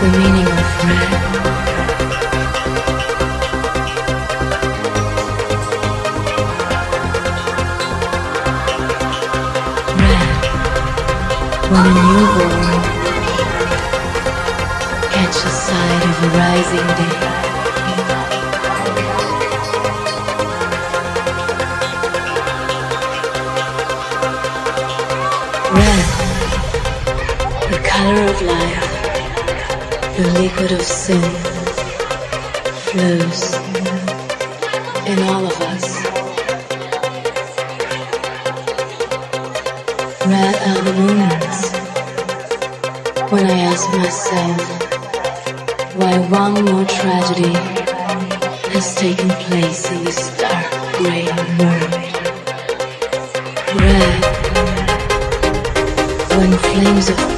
the meaning of. Red, when a newborn catches sight of a rising day. Color of life, the liquid of sin, flows in all of us. Red are the moments when I ask myself why one more tragedy has taken place in this dark gray world. Red, when flames of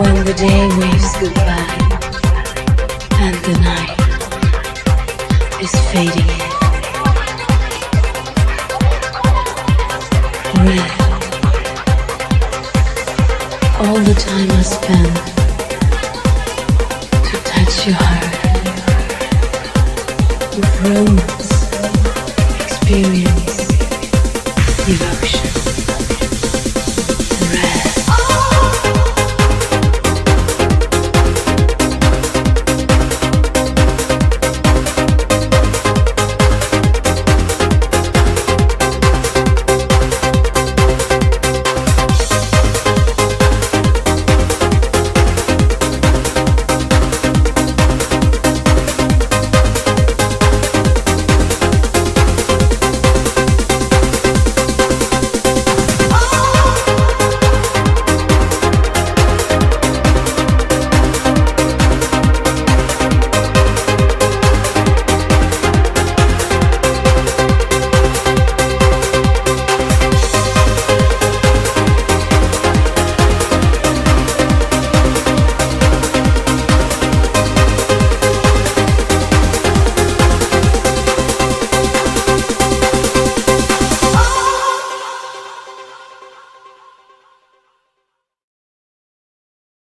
When the day waves goodbye and the night is fading in. Red. All the time I spend to touch your heart with romance, experience.